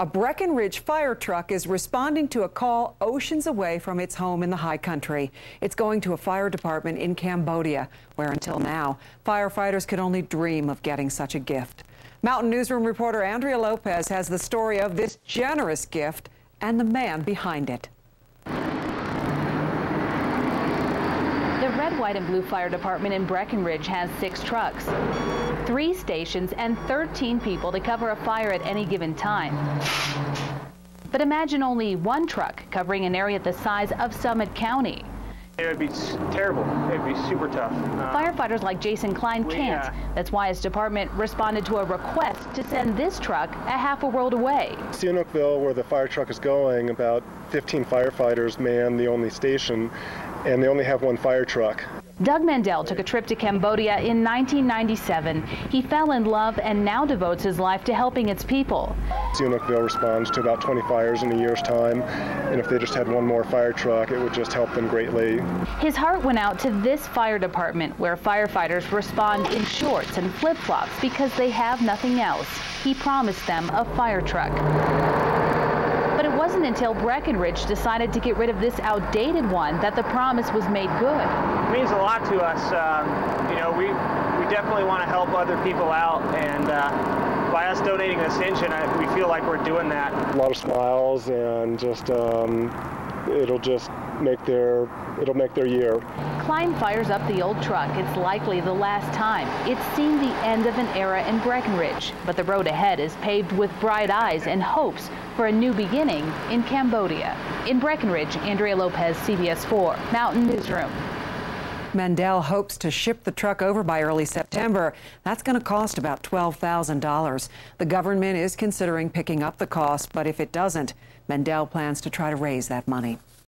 A Breckenridge fire truck is responding to a call oceans away from its home in the high country. It's going to a fire department in Cambodia, where until now, firefighters could only dream of getting such a gift. Mountain Newsroom reporter Andrea Lopez has the story of this generous gift and the man behind it. The Red, White, and Blue Fire Department in Breckenridge has six trucks, three stations, and 13 people to cover a fire at any given time. But imagine only one truck covering an area the size of Summit County. It would be terrible. It would be super tough. Uh, Firefighters like Jason Klein we, can't. Uh, That's why his department responded to a request to send this truck a half a world away. Sihanoukville, where the fire truck is going, about 15 firefighters man the only station, and they only have one fire truck. Doug Mendel took a trip to Cambodia in 1997. He fell in love and now devotes his life to helping its people. Sihanoukville responds to about 20 fires in a year's time, and if they just had one more fire truck, it would just help them greatly. His heart went out to this fire department, where firefighters respond in shorts and flip-flops because they have nothing else. He promised them a fire truck. But it wasn't until Breckenridge decided to get rid of this outdated one that the promise was made good. It means a lot to us. Um, you know, we, we definitely want to help other people out, and uh, by us donating this engine, I, we feel like we're doing that. A lot of smiles and just um, it'll just make their it'll make their year. Klein fires up the old truck. It's likely the last time. It's seen the end of an era in Breckenridge, but the road ahead is paved with bright eyes and hopes for a new beginning in Cambodia. In Breckenridge, Andrea Lopez, CBS 4, Mountain Newsroom. Mendel hopes to ship the truck over by early September. That's going to cost about $12,000. The government is considering picking up the cost, but if it doesn't, Mendel plans to try to raise that money.